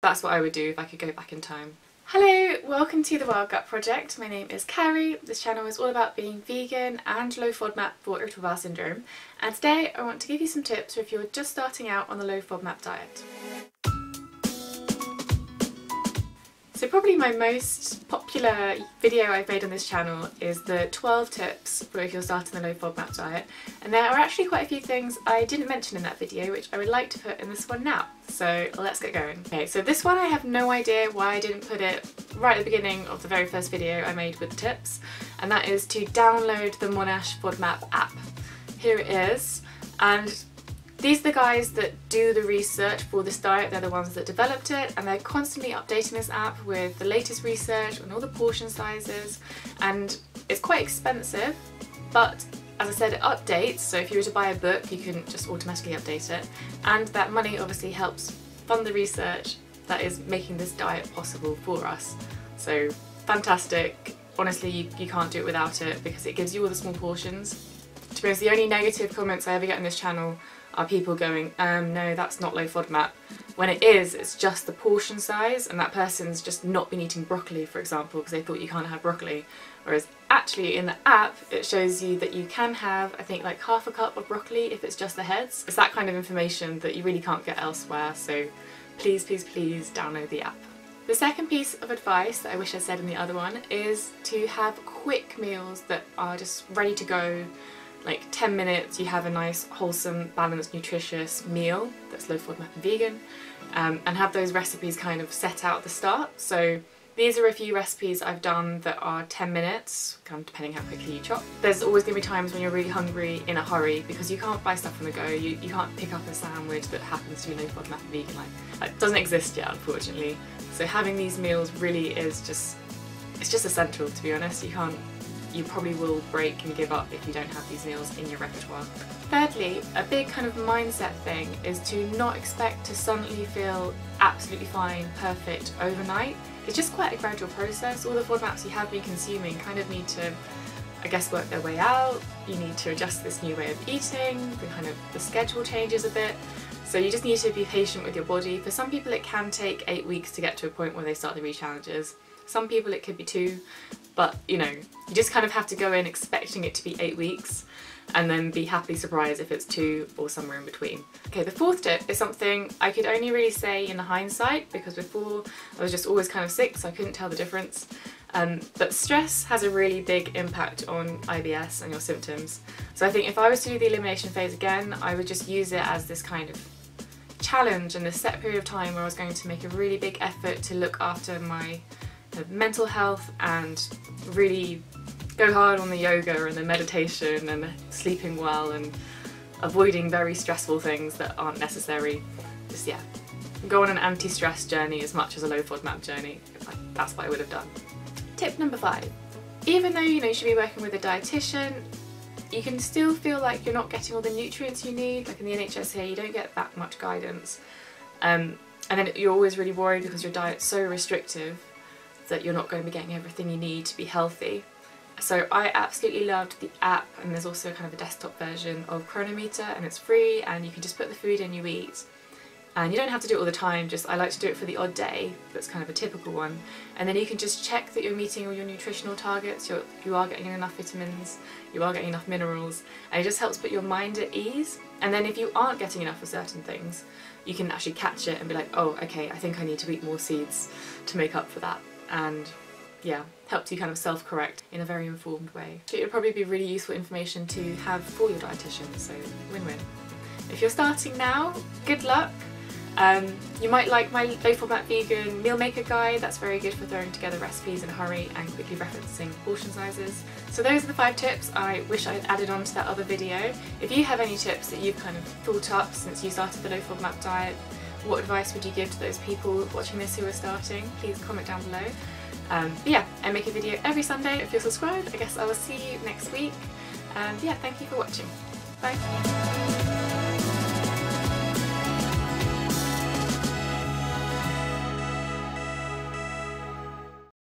That's what I would do if I could go back in time. Hello, welcome to the Wild Gut Project. My name is Carrie. This channel is all about being vegan and low FODMAP for irritable bowel syndrome. And today I want to give you some tips for if you're just starting out on the low FODMAP diet. So probably my most popular video I've made on this channel is the 12 tips for if you're starting the low FODMAP diet and there are actually quite a few things I didn't mention in that video which I would like to put in this one now. So let's get going. Okay, so this one I have no idea why I didn't put it right at the beginning of the very first video I made with the tips and that is to download the Monash FODMAP app. Here it is and these are the guys that do the research for this diet, they're the ones that developed it and they're constantly updating this app with the latest research on all the portion sizes and it's quite expensive but as I said it updates so if you were to buy a book you can just automatically update it and that money obviously helps fund the research that is making this diet possible for us. So fantastic, honestly you, you can't do it without it because it gives you all the small portions. To be honest the only negative comments I ever get on this channel are people going, um, no, that's not low FODMAP. When it is, it's just the portion size and that person's just not been eating broccoli, for example, because they thought you can't have broccoli. Whereas actually in the app, it shows you that you can have, I think, like half a cup of broccoli if it's just the heads. It's that kind of information that you really can't get elsewhere, so please, please, please download the app. The second piece of advice that I wish I said in the other one is to have quick meals that are just ready to go like 10 minutes you have a nice wholesome balanced nutritious meal that's low FODMAP and vegan um, and have those recipes kind of set out at the start so these are a few recipes I've done that are 10 minutes, kind of depending how quickly you chop. There's always going to be times when you're really hungry in a hurry because you can't buy stuff on the go. You, you can't pick up a sandwich that happens to be low FODMAP and vegan. Like, it doesn't exist yet, unfortunately. So having these meals really is just, it's just essential to be honest. You can't you probably will break and give up if you don't have these meals in your repertoire. Thirdly, a big kind of mindset thing is to not expect to suddenly feel absolutely fine, perfect overnight. It's just quite a gradual process. All the FODMAPs you have been consuming kind of need to I guess work their way out, you need to adjust this new way of eating, the kind of the schedule changes a bit. So you just need to be patient with your body. For some people it can take eight weeks to get to a point where they start the re-challenges. Some people it could be two, but you know, you just kind of have to go in expecting it to be eight weeks and then be happily surprised if it's two or somewhere in between. Okay, the fourth tip is something I could only really say in hindsight because before I was just always kind of sick so I couldn't tell the difference. Um, but stress has a really big impact on IBS and your symptoms. So I think if I was to do the elimination phase again, I would just use it as this kind of challenge and this set period of time where I was going to make a really big effort to look after my mental health and really go hard on the yoga and the meditation and sleeping well and avoiding very stressful things that aren't necessary. Just yeah, go on an anti-stress journey as much as a low FODMAP journey. That's what I would have done. Tip number five. Even though you know you should be working with a dietitian, you can still feel like you're not getting all the nutrients you need. Like in the NHS here, you don't get that much guidance. Um, and then you're always really worried because your diet's so restrictive that you're not going to be getting everything you need to be healthy. So I absolutely loved the app and there's also kind of a desktop version of Cronometer and it's free and you can just put the food in you eat. And you don't have to do it all the time just I like to do it for the odd day that's kind of a typical one. And then you can just check that you're meeting all your nutritional targets you're, you are getting enough vitamins you are getting enough minerals and it just helps put your mind at ease. And then if you aren't getting enough of certain things you can actually catch it and be like oh okay I think I need to eat more seeds to make up for that and yeah, helps you kind of self-correct in a very informed way. So It would probably be really useful information to have for your dietitian, so win-win. If you're starting now, good luck. Um, you might like my low FODMAP vegan meal maker guide, that's very good for throwing together recipes in a hurry and quickly referencing portion sizes. So those are the five tips I wish I'd added on to that other video. If you have any tips that you've kind of thought up since you started the low FODMAP diet, what advice would you give to those people watching this who are starting? Please comment down below. Um, but yeah, I make a video every Sunday. If you're subscribed, I guess I will see you next week. And yeah, thank you for watching. Bye.